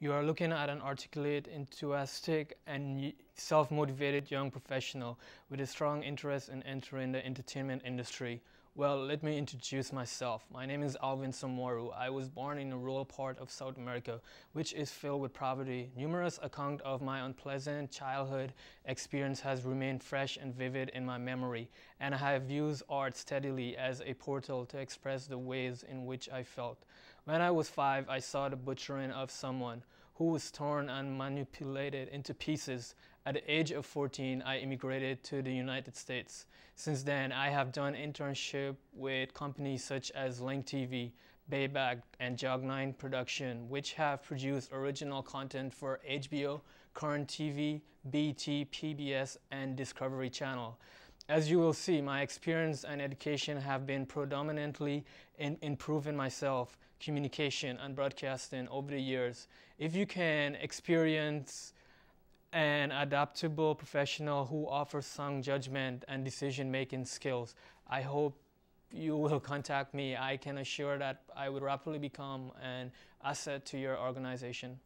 You are looking at an articulate, enthusiastic, and self-motivated young professional with a strong interest in entering the entertainment industry. Well, let me introduce myself. My name is Alvin Samoru. I was born in a rural part of South America, which is filled with poverty. Numerous accounts of my unpleasant childhood experience has remained fresh and vivid in my memory, and I have used art steadily as a portal to express the ways in which I felt. When I was five, I saw the butchering of someone who was torn and manipulated into pieces. At the age of 14, I immigrated to the United States. Since then, I have done internship with companies such as Link TV, Bayback, and Jog9 Production, which have produced original content for HBO, Current TV, BT, PBS, and Discovery Channel. As you will see, my experience and education have been predominantly in improving myself, communication and broadcasting over the years. If you can experience an adaptable professional who offers sound judgment and decision-making skills, I hope you will contact me. I can assure that I would rapidly become an asset to your organization.